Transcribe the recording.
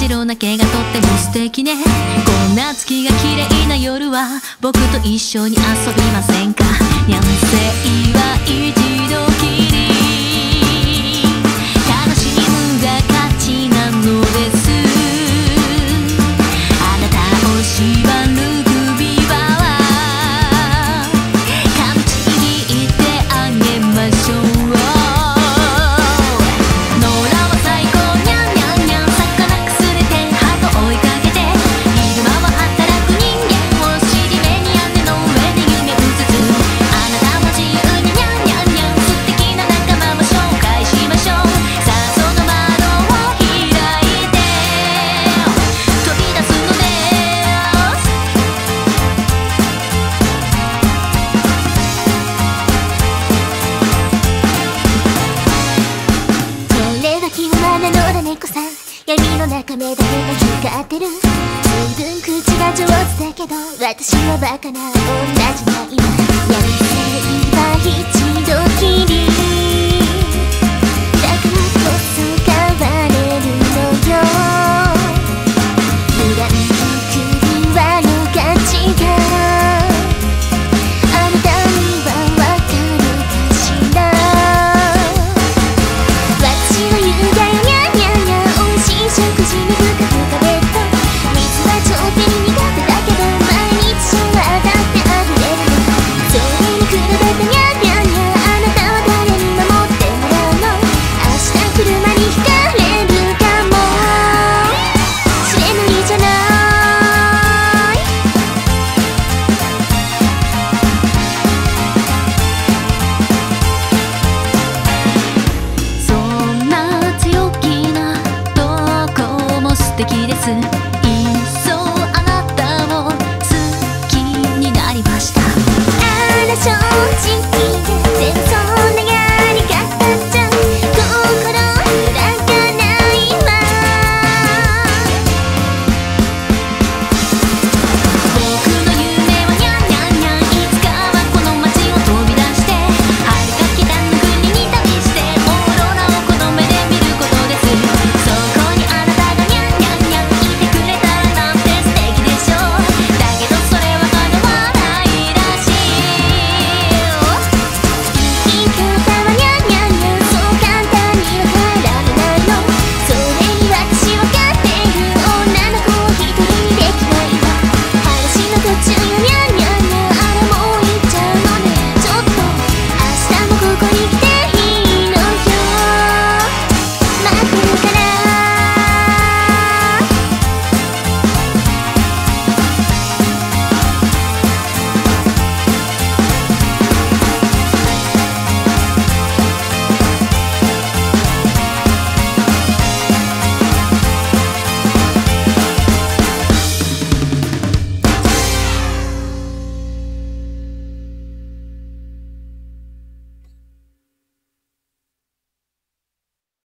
白な毛がとっても素敵ね。こんな月が綺麗な夜は僕と一緒に遊びませんか？羽の裏猫さん闇の中目だけが光ってる。随分口が上手だけど私はバカな同じな今やりたいは一度君次。